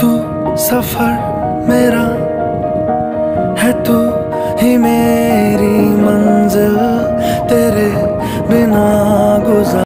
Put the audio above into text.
तू सफ़र मेरा है तू ही मेरी मंजिल तेरे बिना गुजार